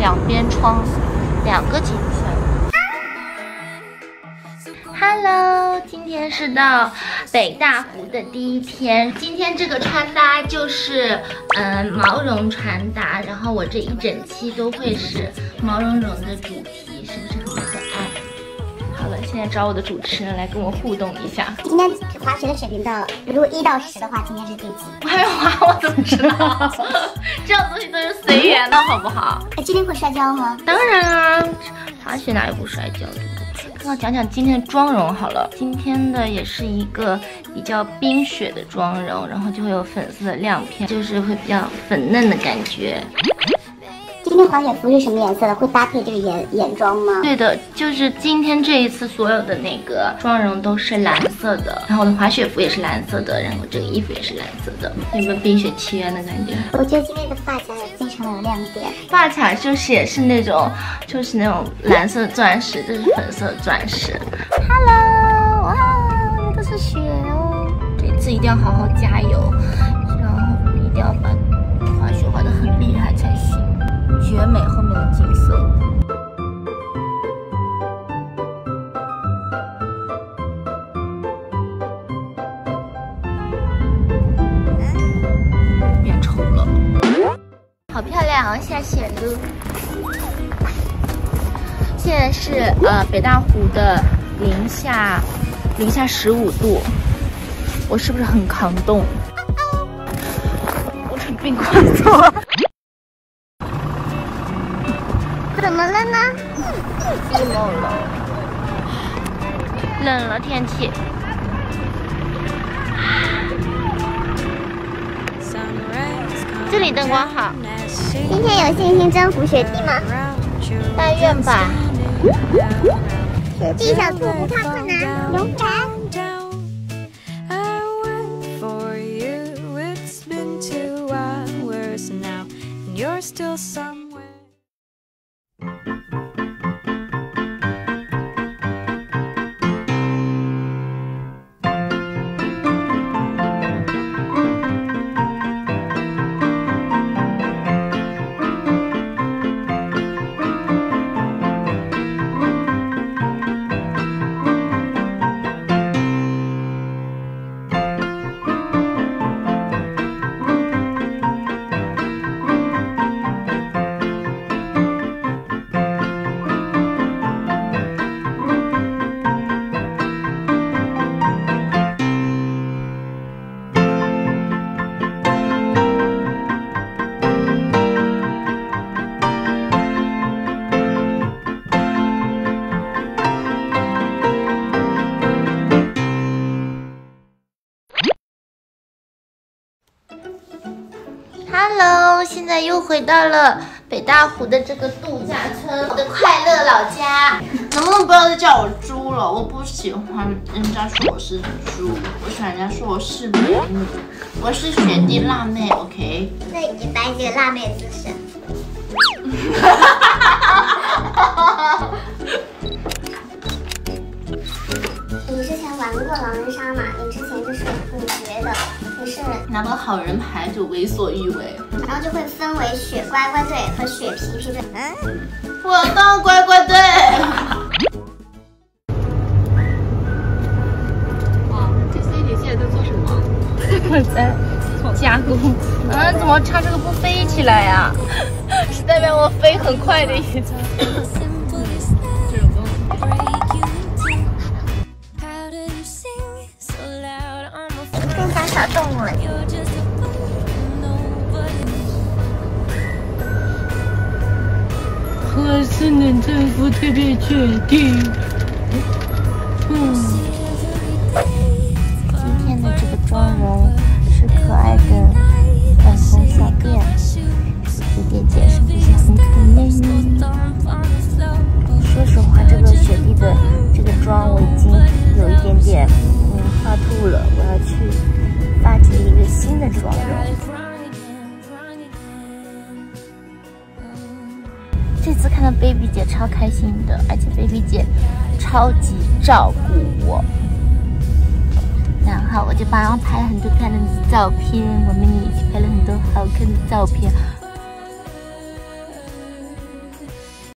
两个景色。Hello，今天是到北大湖的第一天。今天这个穿搭就是嗯毛绒穿搭，然后我这一整期都会是毛茸茸的主题，现在找我的主持人来跟我互动一下。今天滑雪的水平到，如果一到十的话，今天是第几？我还没滑，我怎么知道？这种东西都是随缘的，好不好？哎，今天会摔跤吗？当然啊，滑雪哪有不摔跤的？那讲讲今天的妆容好了。今天的也是一个比较冰雪的妆容，然后就会有粉色的亮片，就是会比较粉嫩的感觉。今天滑雪服是什么颜色的？会搭配这个眼眼妆吗？对的，就是今天这一次所有的那个妆容都是蓝色的，然后我的滑雪服也是蓝色的，然后这个衣服也是蓝色的，有没有冰雪奇缘的感觉？我觉得今天的发卡也非常的有亮点。发卡就是也是那种，就是那种蓝色钻石，这是粉色钻石。Hello，哇，那个是雪哦。这次一定要好好加油，好漂亮，下雪了。现在是呃北大湖的零下零下十五度，我是不是很抗冻？我是冰块座。怎么了呢？寂寞了，冷了天气。这里灯光好。今天有信心征服雪地吗？但愿吧。雪地小兔不怕困难，勇敢。Hello，现在又回到了北大湖的这个度假村，我的快乐老家。能不能不要再叫我猪了？我不喜欢人家说我是猪，我喜欢人家说我是美女。我是雪地辣妹，OK？那你摆几个辣妹姿势。好人牌就为所欲为，然后就会分为雪乖乖队和雪皮皮队。嗯，我要当乖乖队。哇，这 C 姐现在在做什么？我在加工。嗯，怎么插这个不飞起来呀？是代表我飞很快的意思。更加小动物了。何时能征服特别确定？嗯，今天的这个妆容是可爱的粉红小辫，姐姐姐是不是很可爱呢？说实话，这个雪地的这个妆我已经有一点点嗯画吐了，我要去发掘一个新的妆容。Baby 姐超开心的，而且 baby 姐超级照顾我，然后我就帮她拍了很多漂亮的照片，我们也一起拍了很多好看的照片。